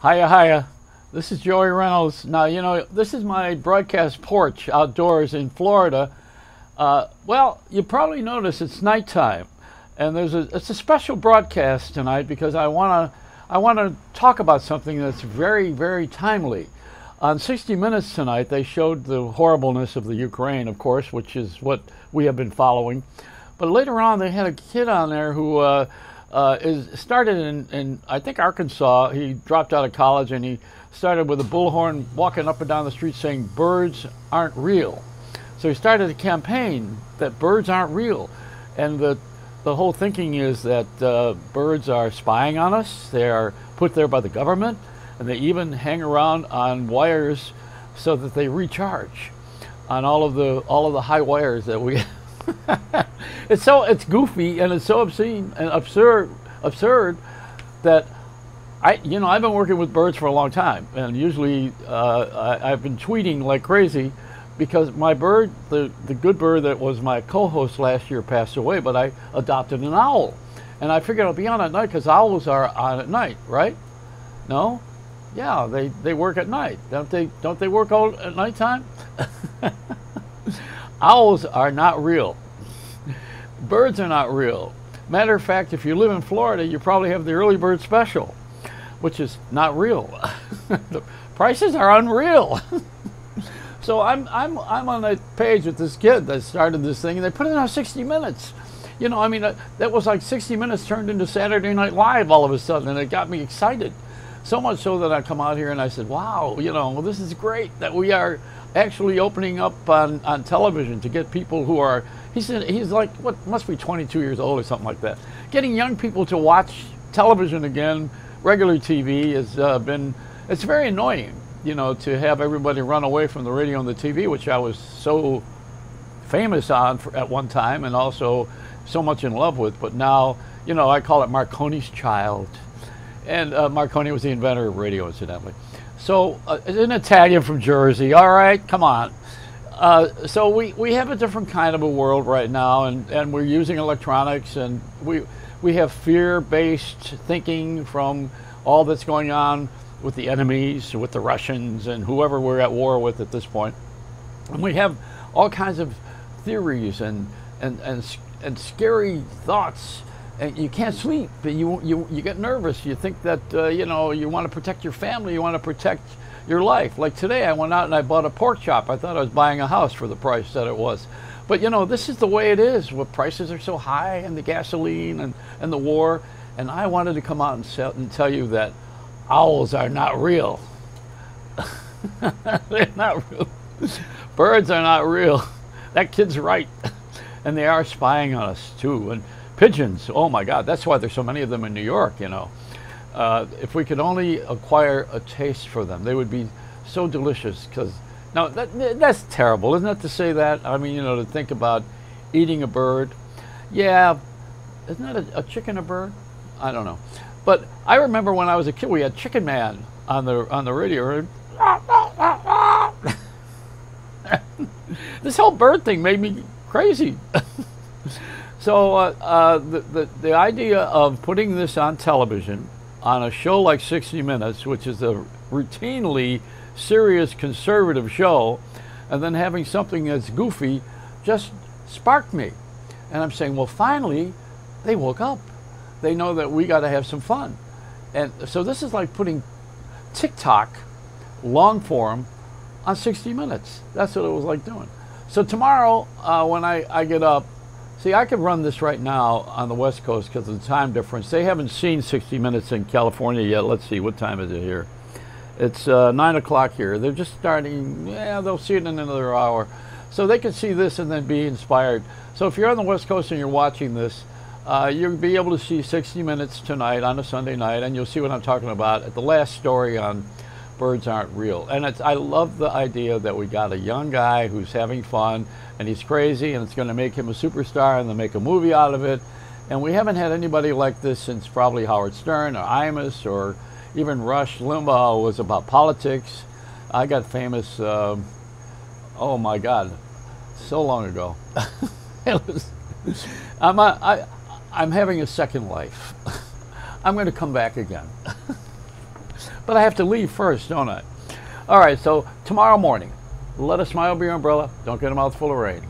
Hiya, hiya. This is Joey Reynolds. Now, you know, this is my broadcast porch outdoors in Florida. Uh, well, you probably notice it's nighttime, and there's a it's a special broadcast tonight because I want to I want to talk about something that's very very timely. On 60 Minutes tonight, they showed the horribleness of the Ukraine, of course, which is what we have been following. But later on, they had a kid on there who. Uh, uh, is started in, in I think Arkansas. He dropped out of college and he started with a bullhorn, walking up and down the street saying birds aren't real. So he started a campaign that birds aren't real, and the the whole thinking is that uh, birds are spying on us. They are put there by the government, and they even hang around on wires so that they recharge on all of the all of the high wires that we it's so it's goofy and it's so obscene and absurd absurd that I you know I've been working with birds for a long time. And usually uh, I, have been tweeting like crazy because my bird the the good bird that was my co-host last year passed away but I adopted an owl. And I figured I'll be on at night because owls are on at night right? No? Yeah they they work at night. Don't they don't they work all at nighttime Owls are not real. Birds are not real. Matter of fact, if you live in Florida, you probably have the early bird special, which is not real. the prices are unreal. so I'm, I'm, I'm on a page with this kid that started this thing, and they put it on 60 Minutes. You know, I mean, uh, that was like 60 Minutes turned into Saturday Night Live all of a sudden, and it got me excited. So much so that I come out here and I said, wow, you know, well, this is great that we are actually opening up on, on television to get people who are, he said, he's like, what, must be 22 years old or something like that. Getting young people to watch television again, regular TV, has uh, been, it's very annoying, you know, to have everybody run away from the radio and the TV, which I was so famous on for, at one time and also so much in love with. But now, you know, I call it Marconi's child. And uh, Marconi was the inventor of radio, incidentally. So, uh, an Italian from Jersey, all right, come on. Uh, so we, we have a different kind of a world right now, and, and we're using electronics, and we we have fear-based thinking from all that's going on with the enemies, with the Russians, and whoever we're at war with at this point. And we have all kinds of theories and and and, and scary thoughts you can't sleep. You, you, you get nervous. You think that, uh, you know, you want to protect your family. You want to protect your life. Like today, I went out and I bought a pork chop. I thought I was buying a house for the price that it was. But, you know, this is the way it is. Where prices are so high and the gasoline and, and the war. And I wanted to come out and, sell, and tell you that owls are not real. They're not real. Birds are not real. That kid's right. And they are spying on us, too. And Pigeons, oh my God, that's why there's so many of them in New York, you know. Uh, if we could only acquire a taste for them, they would be so delicious. Because now that, that's terrible, isn't it, to say that? I mean, you know, to think about eating a bird. Yeah, isn't that a, a chicken a bird? I don't know. But I remember when I was a kid, we had Chicken Man on the on the radio. this whole bird thing made me crazy. So uh, uh, the, the, the idea of putting this on television on a show like 60 Minutes, which is a routinely serious conservative show, and then having something that's goofy just sparked me. And I'm saying, well, finally, they woke up. They know that we got to have some fun. And so this is like putting TikTok long form on 60 Minutes. That's what it was like doing. So tomorrow, uh, when I, I get up, See, I could run this right now on the West Coast because of the time difference. They haven't seen 60 Minutes in California yet. Let's see, what time is it here? It's uh, 9 o'clock here. They're just starting, yeah, they'll see it in another hour. So they can see this and then be inspired. So if you're on the West Coast and you're watching this, uh, you'll be able to see 60 Minutes tonight on a Sunday night, and you'll see what I'm talking about at the last story on birds aren't real. And it's, I love the idea that we got a young guy who's having fun and he's crazy and it's going to make him a superstar and they'll make a movie out of it. And we haven't had anybody like this since probably Howard Stern or Imus or even Rush Limbaugh was about politics. I got famous, uh, oh my God, so long ago. was, I'm, a, I, I'm having a second life. I'm going to come back again. But I have to leave first, don't I? All right, so tomorrow morning, let a smile be your umbrella. Don't get a mouthful of rain.